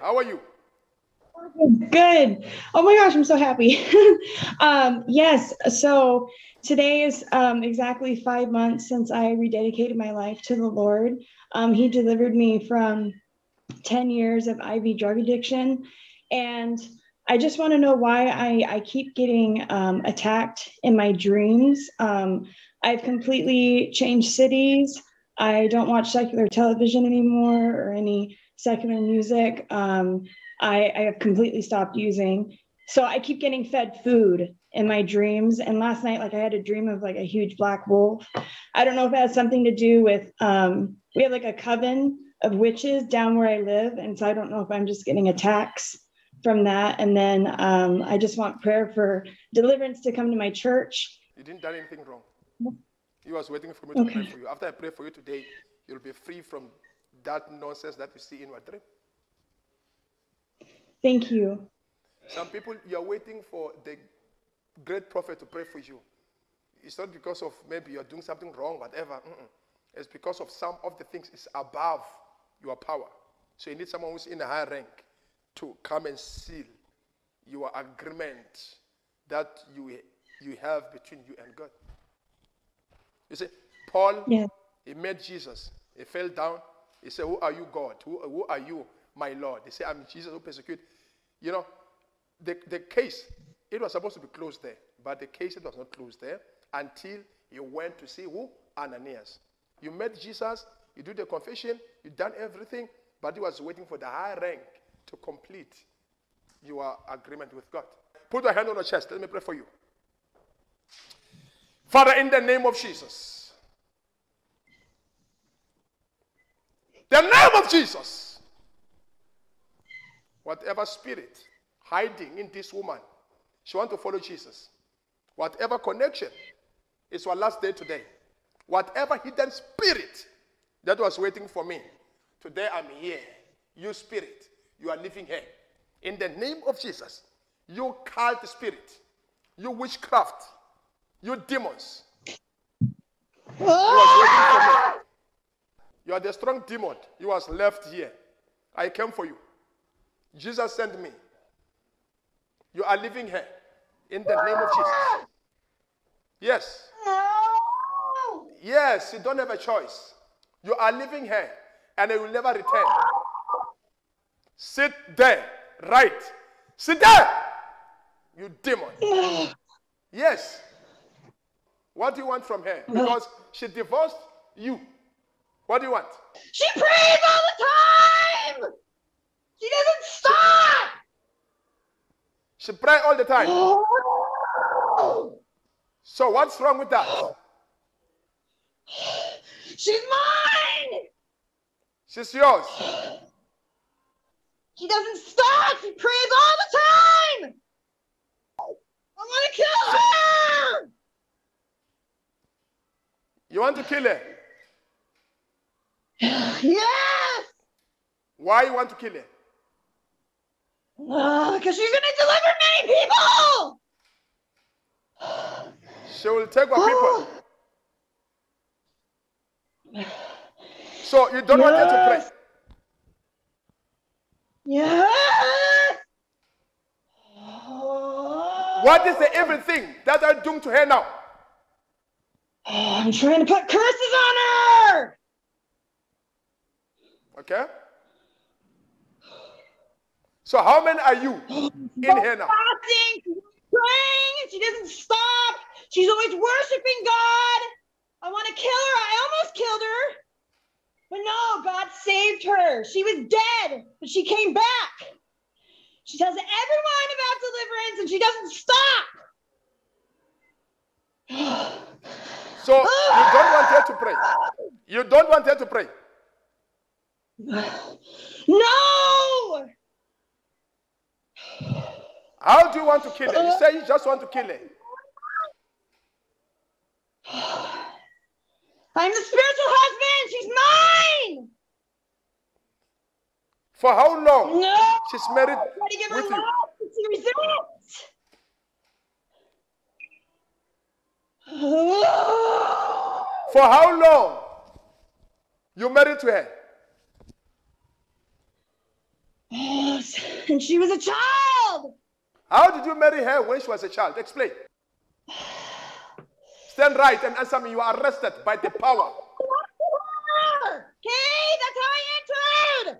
How are you? Good. Oh my gosh, I'm so happy. um, yes. So today is um, exactly five months since I rededicated my life to the Lord. Um, he delivered me from 10 years of IV drug addiction. And I just want to know why I, I keep getting um, attacked in my dreams. Um, I've completely changed cities. I don't watch secular television anymore or any secular music. Um, I, I have completely stopped using. So I keep getting fed food in my dreams. And last night, like I had a dream of like a huge black wolf. I don't know if it has something to do with um, we have like a coven of witches down where I live, and so I don't know if I'm just getting attacks from that. And then um, I just want prayer for deliverance to come to my church. You didn't do anything wrong. He was waiting for me to okay. pray for you. After I pray for you today, you'll be free from that nonsense that you see in your dream. Thank you. Some people, you're waiting for the great prophet to pray for you. It's not because of maybe you're doing something wrong, whatever. Mm-mm. It's because of some of the things is above your power. So you need someone who's in a high rank to come and seal your agreement that you, you have between you and God. You see, Paul, yeah. he met Jesus. He fell down. He said, Who are you, God? Who, who are you, my Lord? They said, I'm Jesus who persecute. You know, the, the case, it was supposed to be closed there, but the case it was not closed there until you went to see who? Ananias. You met Jesus, you do the confession, you done everything, but he was waiting for the high rank to complete your agreement with God. Put your hand on your chest. Let me pray for you. Father, in the name of Jesus, the name of Jesus, whatever spirit hiding in this woman, she want to follow Jesus. Whatever connection is our last day today. Whatever hidden spirit that was waiting for me, today I'm here. You spirit, you are living here. In the name of Jesus, you cult spirit, you witchcraft, you demons. Ah! You, are the strong demon. You was left here. I came for you. Jesus sent me. You are living here. In the name of Jesus. Yes. Yes, you don't have a choice. You are living here and you will never return. Sit there. Right. Sit there. You demon. Yes. What do you want from her? Because she divorced you. What do you want? She prays all the time. She doesn't stop. She prays all the time. so what's wrong with that? She's mine. She's yours. She doesn't stop. She prays all the time. I want to kill her. You want to kill her? Yes. Why you want to kill her? Because uh, she's going to deliver many people. She will take our people. So you don't yes. want her to pray? Yes. What is the everything that are doing to her now? Oh, I'm trying to put curses on her. Okay. So how many are you in here now? Fasting, praying, she doesn't stop. She's always worshiping God. I want to kill her. I almost killed her. But no, God saved her. She was dead, but she came back. She tells everyone about deliverance and she doesn't stop. So you don't want her to pray. You don't want her to pray. No. How do you want to kill her? You uh, say you just want to kill her. I'm the spiritual husband. She's mine. For how long? No. She's married with you. She resists. For how long? You married to her? And she was a child. How did you marry her when she was a child? Explain. Stand right and answer me. You are arrested by the power. Okay, that's how I entered.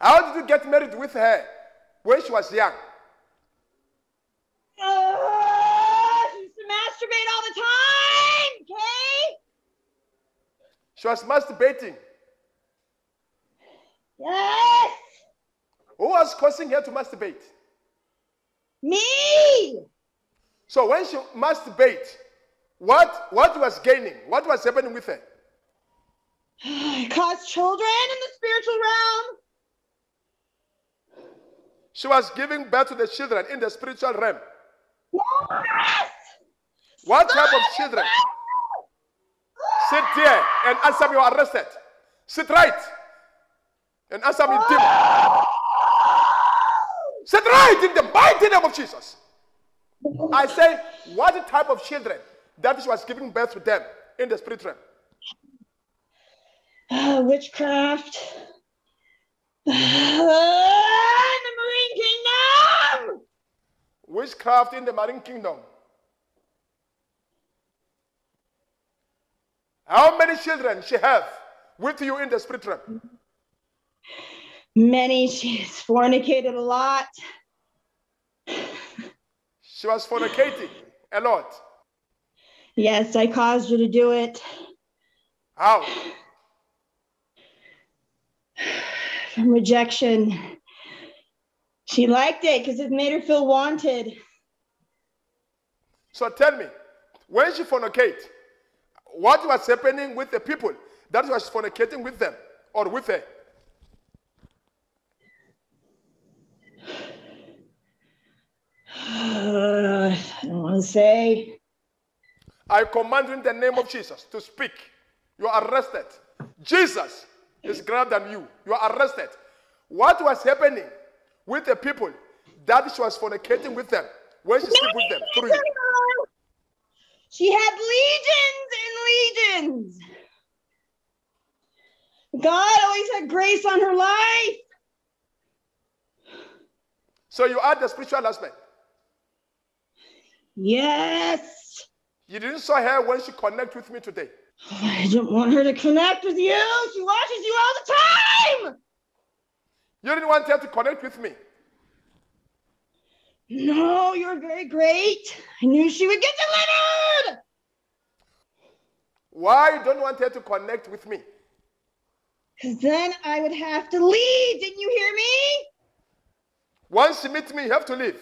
How did you get married with her when she was young? Uh, she used to masturbate all the time. Okay. She was masturbating. Yes. Who was causing her to masturbate? Me. So when she masturbate, what what was gaining? What was happening with her? It caused children in the spiritual realm. She was giving birth to the children in the spiritual realm. Yes. What type of children? Sit there and answer me. You are arrested. Sit right and answer me. Dim. Sit right in the mighty name of Jesus. I say, what type of children that she was giving birth to them in the spirit realm? Uh, witchcraft. Uh, in the Marine Kingdom. Witchcraft in the marine kingdom. How many children she have with you in the spirit realm? Many. She's fornicated a lot. She was fornicating a lot. Yes, I caused her to do it. How? From rejection. She liked it because it made her feel wanted. So tell me, when she fornicate, what was happening with the people that was fornicating with them or with her? Uh, I don't want to say. I command you in the name of Jesus to speak. You are arrested. Jesus is greater than you. You are arrested. What was happening with the people that she was fornicating with them when she slept with them through you? She had legions and legions. God always had grace on her life. So you are the spiritual husband. Yes. You didn't saw her when she connect with me today. Oh, I don't want her to connect with you. She watches you all the time. You didn't want her to connect with me. No, you're very great. I knew she would get delivered. Why you don't want her to connect with me? Because then I would have to leave. Didn't you hear me? Once you meet me, you have to leave.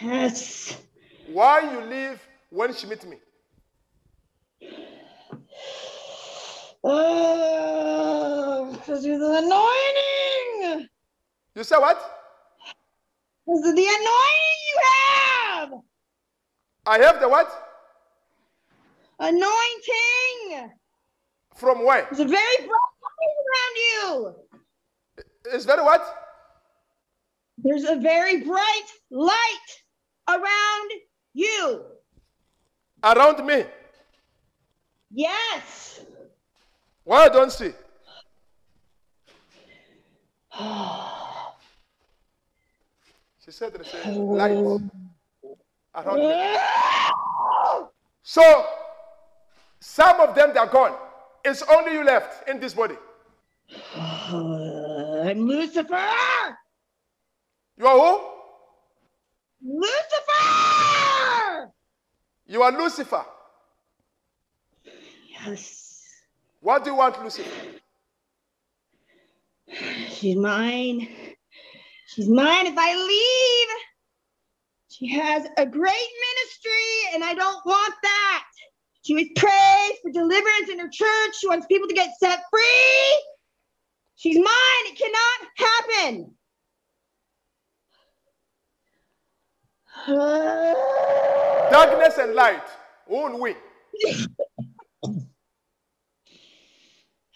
Yes. Why you leave when she meet me? Oh, because you're the anointing. You say what? Because of the anointing you have. I have the what? Anointing. From where? There's a very bright light around you. It's very what? There's a very bright light around you. Around me. Yes. Why I don't see? She said there's a oh. light around me. So some of them they're gone. It's only you left in this body. I'm Lucifer. You are who? Lucifer. Lucifer. Yes. What do you want, Lucifer? She's mine. She's mine if I leave. She has a great ministry, and I don't want that. She always prays for deliverance in her church. She wants people to get set free. She's mine. It cannot happen. Darkness and light. Who will win?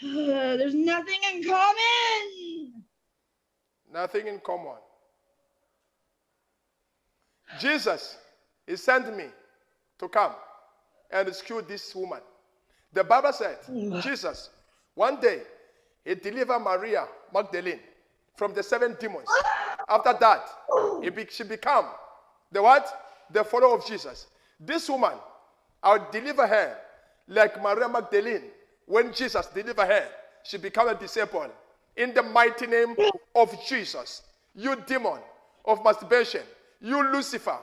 There's nothing in common. Nothing in common. Jesus, he sent me to come and rescue this woman. The Bible said, Jesus, one day he delivered Maria Magdalene from the seven demons. After that, she became the what? The follower of Jesus. This woman, I'll deliver her like Maria Magdalene. When Jesus delivered her, she became a disciple. In the mighty name of Jesus, you demon of masturbation, you Lucifer,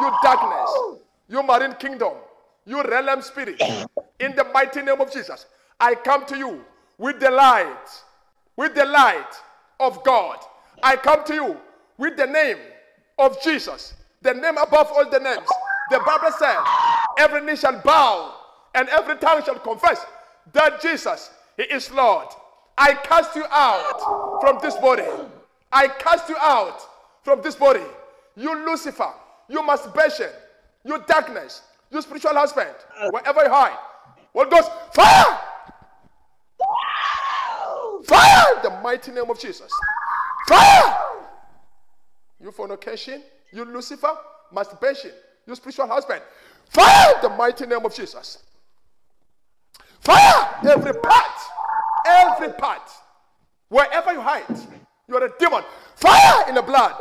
you darkness, you marine kingdom, you realm spirit, in the mighty name of Jesus, I come to you with the light, with the light of God. I come to you with the name of Jesus, the name above all the names. The Bible says, every knee shall bow and every tongue shall confess that Jesus, He is Lord. I cast you out from this body. I cast you out from this body. You Lucifer, you masturbation, you darkness, you spiritual husband, wherever you hide. What goes? Fire! Fire! The mighty name of Jesus. Fire! You fornication, you Lucifer, masturbation, you spiritual husband. Fire! The mighty name of Jesus. Fire! Every part, every part, wherever you hide, you are a demon. Fire in the blood.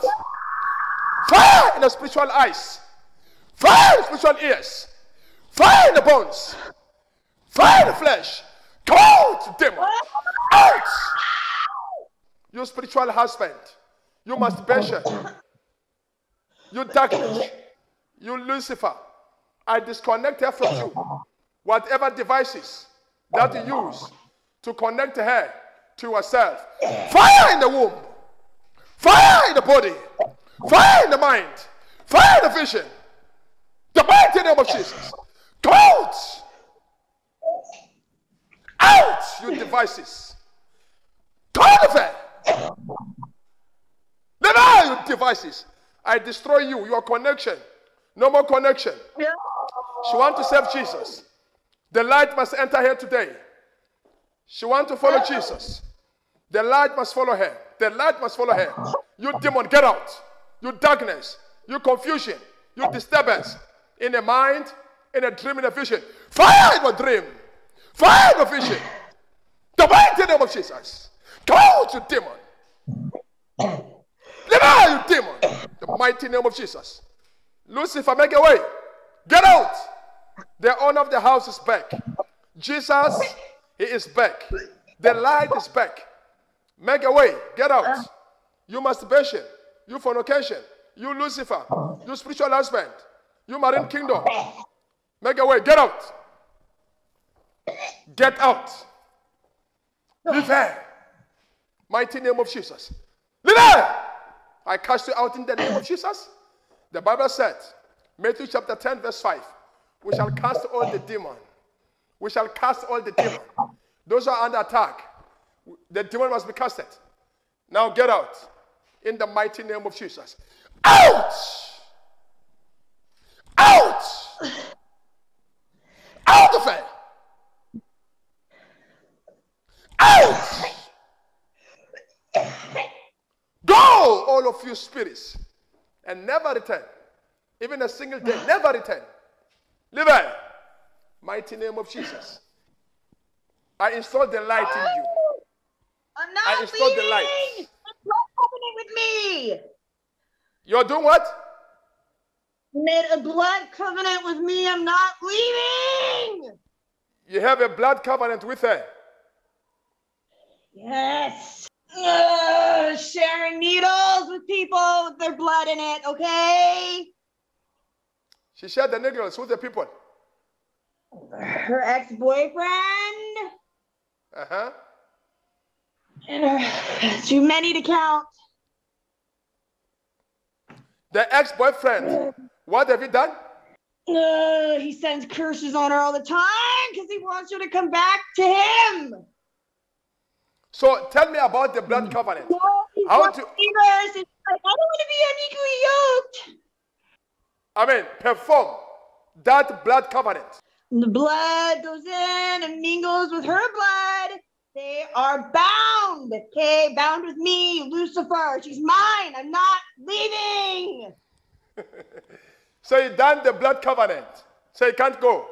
Fire in the spiritual eyes. Fire in the spiritual ears. Fire in the bones. Fire in the flesh. Out, demon. Out. You spiritual husband. You masturbation. You darkness. You Lucifer. I disconnect her from you. Whatever devices that you use to connect her to yourself. Fire in the womb. Fire in the body. Fire in the mind. Fire in the vision. The mighty name of Jesus. Come out. Out, you devices. Come out of her. Let out, devices. I destroy you, your connection. No more connection. She want to serve Jesus. The light must enter here today. She want to follow Jesus. The light must follow her. The light must follow her. You demon, get out. You darkness. You confusion. You disturbance. In the mind, in a dream, in a vision. Fire in your dream. Fire in your vision. The mighty name of Jesus. Come out, you demon. Let out, you demon. Mighty name of Jesus. Lucifer, make a way. Get out. The owner of the house is back. Jesus, he is back. The light is back. Make a way. Get out. You masturbation. You fornication. You Lucifer. You spiritual husband. You marine kingdom. Make a way. Get out. Get out. Leave her. Mighty name of Jesus. Leave her. I cast you out in the name of Jesus. The Bible said, Matthew chapter 10, verse 5, we shall cast all the demon. We shall cast all the demon. Those are under attack, the demon must be casted. Now get out in the mighty name of Jesus. Out! Out! Out of it! Out! Go, all of you spirits, and never return. Even a single day, never return. Leave it. Mighty name of Jesus. I install the light in you. I'm I not installed the light. lights. Don't covenant with me. You're doing what? Made a blood covenant with me. I'm not leaving. You have a blood covenant with her. Yes. Ugh, sharing needles with people with their blood in it. Okay. She shared the needles with the people. Her ex-boyfriend Uh huh. and her too many to count. The ex boyfriend. What have you done? Uh, he sends curses on her all the time because he wants her to come back to him. So tell me about the blood mm. covenant. No, How to-. It's like, I don't want to be unequally yoked. I mean, perform that blood covenant. And the blood goes in and mingles with her blood. They are bound, okay? Bound with me, Lucifer. She's mine. I'm not leaving. So you done the blood covenant. So you can't go.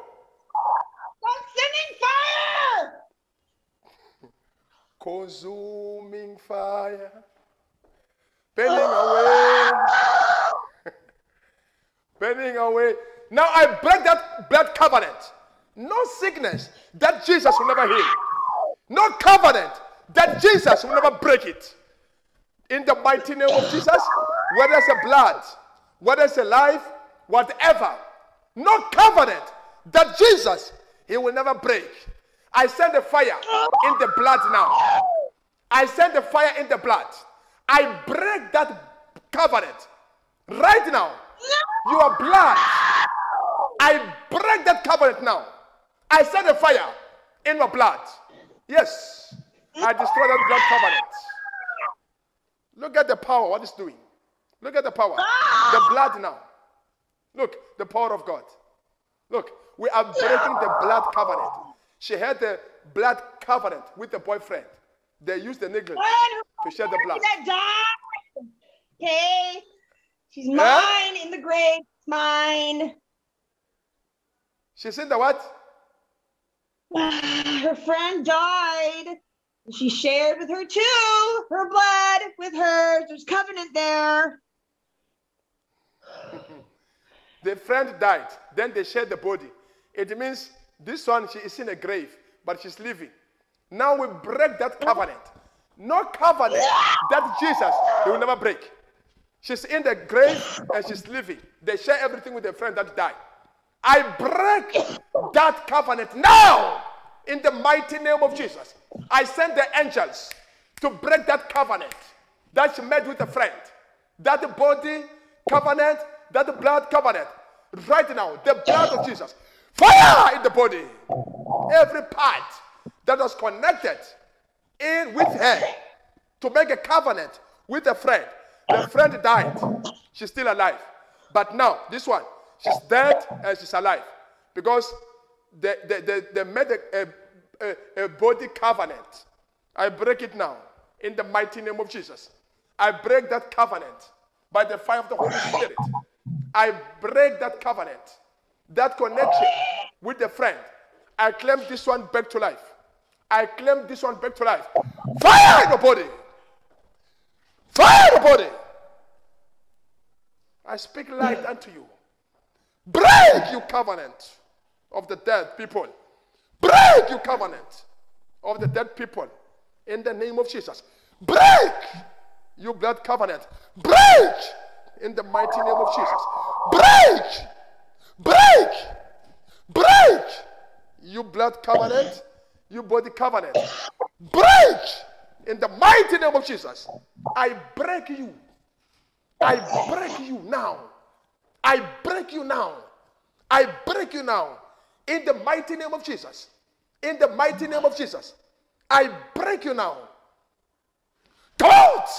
I'm sending fire. Consuming fire, burning away, burning away. Now I break that blood covenant. No sickness that Jesus will never heal. No covenant that Jesus will never break it. In the mighty name of Jesus, whether it's a blood, whether it's a life, whatever, no covenant that Jesus he will never break. I send the fire in the blood now. I send the fire in the blood. I break that covenant right now. Your blood. I break that covenant now. I send the fire in your blood. Yes. I destroy that blood covenant. Look at the power, what it's doing. Look at the power. The blood now. Look, the power of God. Look, we are breaking the blood covenant. She had the blood covenant with the boyfriend. They used the needle to shed the blood. Okay. She's Yeah? mine in the grave. It's mine. She said the what? Her friend died. She shared with her too. Her blood with hers. There's covenant there. The friend died. Then they shared the body. It means this one, she is in a grave, but she's living. Now we break that covenant. No covenant that Jesus, they will never break. She's in the grave and she's living. They share everything with the friend that died. I break that covenant now in the mighty name of Jesus. I send the angels to break that covenant that she made with a friend. That body covenant, that blood covenant. Right now, the blood of Jesus. Fire in the body. Every part that was connected in with her to make a covenant with a friend. The friend died. She's still alive. But now, this one, she's dead and she's alive. Because they, they, they, they made a, a, a, a body covenant. I break it now in the mighty name of Jesus. I break that covenant by the fire of the Holy Spirit. I break that covenant, that connection with the friend. I claim this one back to life. I claim this one back to life. Fire the body. Fire the body. I speak light unto you. Break you covenant of the dead people. Break you covenant of the dead people in the name of Jesus. Break you blood covenant. Break in the mighty name of Jesus. Break. Break. Break you blood covenant, you body covenant. Break in the mighty name of Jesus. I break you. I break you now. I break you now. I break you now. In the mighty name of Jesus. In the mighty name of Jesus. I break you now. Come out.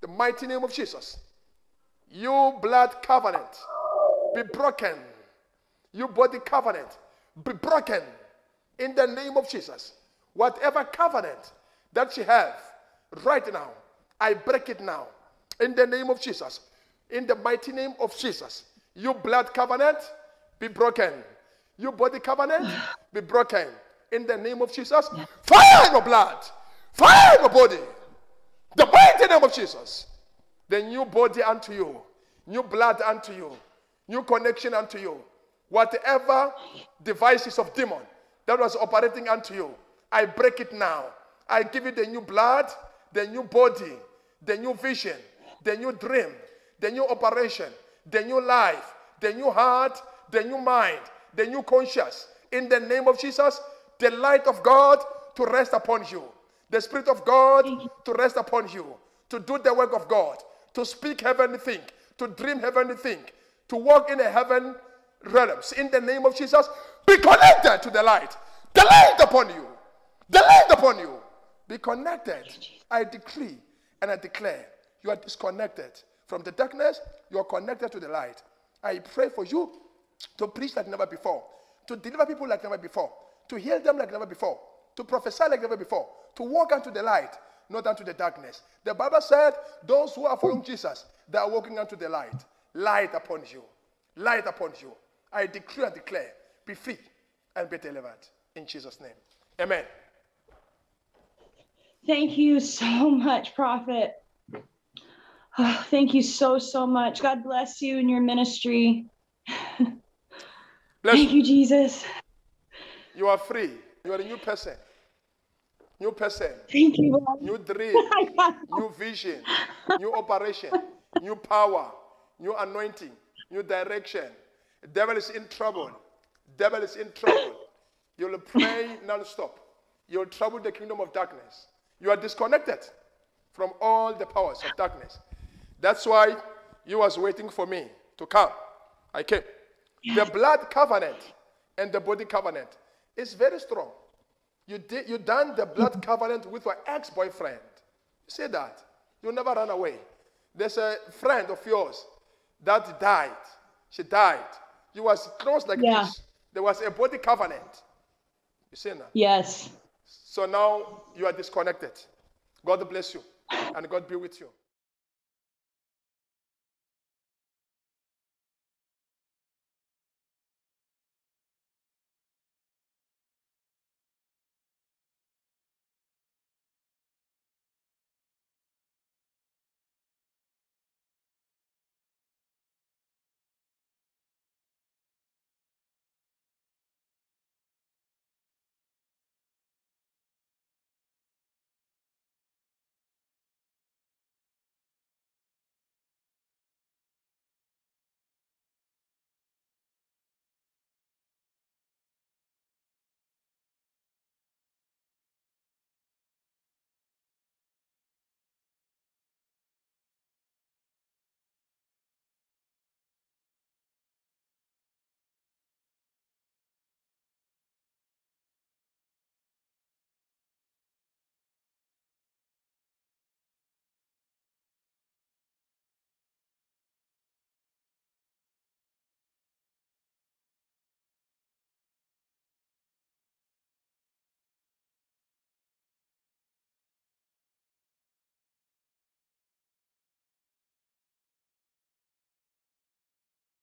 The mighty name of Jesus. You blood covenant. Be broken. You body covenant. Be broken. In the name of Jesus. Whatever covenant that you have right now, I break it now. In the name of Jesus. In the mighty name of Jesus. You blood covenant, be broken. You body covenant, be broken. In the name of Jesus. Fire in your blood. Fire in your body. The mighty name of Jesus. The new body unto you. New blood unto you. New connection unto you. Whatever devices of demon that was operating unto you, I break it now. I give you the new blood, the new body, the new vision, the new dream, the new operation, the new life, the new heart, the new mind, the new conscience. In the name of Jesus, the light of God to rest upon you, the Spirit of God to rest upon you, to do the work of God, to speak heavenly thing, to dream heavenly thing, to walk in the heaven realms. In the name of Jesus, be connected to the light. The light upon you. The light upon you. Be connected. I decree and I declare you are disconnected from the darkness. You are connected to the light. I pray for you to preach like never before, to deliver people like never before, to heal them like never before, to prophesy like never before, to walk unto the light, not unto the darkness. The Bible said, Those who are following Jesus, they are walking unto the light. Light upon you. Light upon you. I decree and declare, be free and be delivered. In Jesus' name. Amen. Thank you so much, Prophet. Oh, thank you so, so much. God bless you and your ministry. Thank you. you, Jesus. You are free. You are a new person. New person. Thank you, Lord. New dream. new vision. New operation. New power. New anointing. New direction. Devil is in trouble. Devil is in trouble. You'll pray non-stop. You'll trouble the kingdom of darkness. You are disconnected from all the powers of darkness. That's why you was waiting for me to come. I came. The blood covenant and the body covenant is very strong. You did you done the blood covenant with your ex-boyfriend. You say that. You'll never run away. There's a friend of yours that died. She died. You was close like Yeah. this. There was a body covenant. You see now. Yes. So now you are disconnected. God bless you and God be with you.